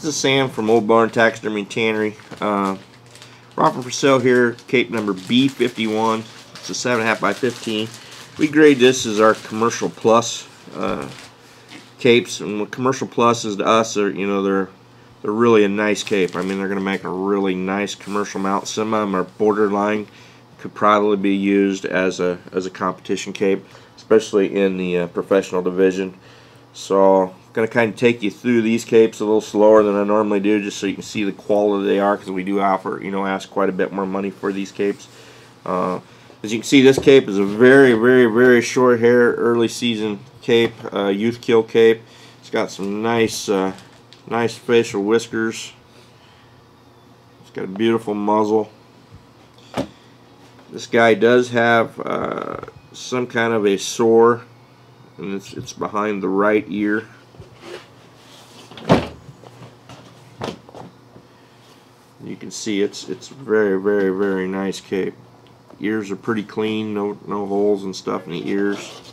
This is Sam from Old Barn Taxidermy Tannery. Uh, offering for sale here cape number B51. It's a 7.5 by 15. We grade this as our commercial plus uh, capes, and what commercial plus is to us, are you know they're they're really a nice cape. I mean they're going to make a really nice commercial mount. Some of them are borderline, could probably be used as a as a competition cape, especially in the uh, professional division. So going to kind of take you through these capes a little slower than I normally do just so you can see the quality they are because we do offer, you know, ask quite a bit more money for these capes. Uh, as you can see, this cape is a very, very, very short hair, early season cape, uh, youth kill cape. It's got some nice, uh, nice facial whiskers. It's got a beautiful muzzle. This guy does have uh, some kind of a sore, and it's, it's behind the right ear. You can see it's it's very very very nice cape. Ears are pretty clean, no no holes and stuff in the ears.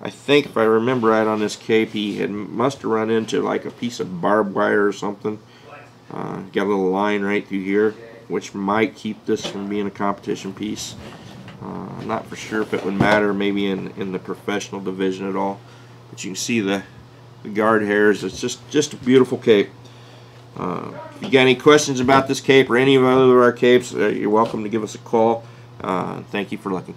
I think if I remember right on this cape, he had must have run into like a piece of barbed wire or something. Uh, got a little line right through here, which might keep this from being a competition piece. Uh, not for sure if it would matter maybe in in the professional division at all, but you can see the the guard hairs. It's just just a beautiful cape. Uh, if you got any questions about this cape or any of other of our capes, uh, you're welcome to give us a call. Uh, thank you for looking.